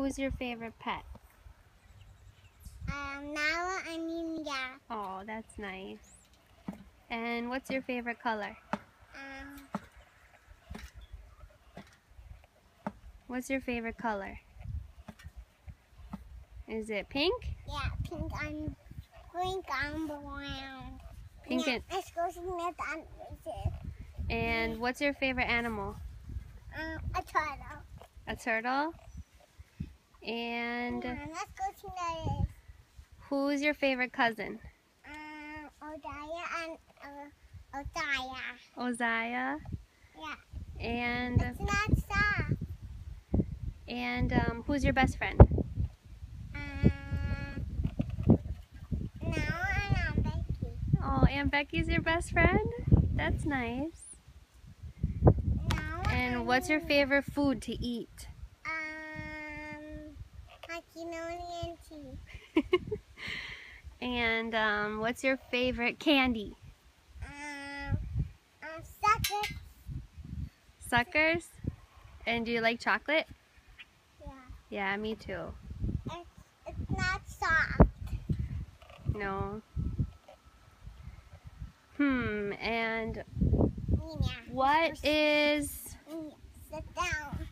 Who's your favorite pet? Um, Nala and Ninja. Oh, that's nice. And what's your favorite color? Um, What's your favorite color? Is it pink? yeah, pink and green and brown. Pink yeah, and let's go see and and what's your favorite animal? Um, a turtle. A turtle. And let's go is. who's your favorite cousin? Um, Odaya and uh. Oziah. Yeah. And It's not soft. and um, who's your best friend? Um, now and Becky. Oh, Aunt Becky's your best friend? That's nice. Now And what's your favorite food to eat? Macaroni and cheese. and um, what's your favorite candy? Um, um, sucker. Suckers? And do you like chocolate? Yeah. Yeah, me too. It's, it's not soft. No. Hmm, and Nina. what is sit down.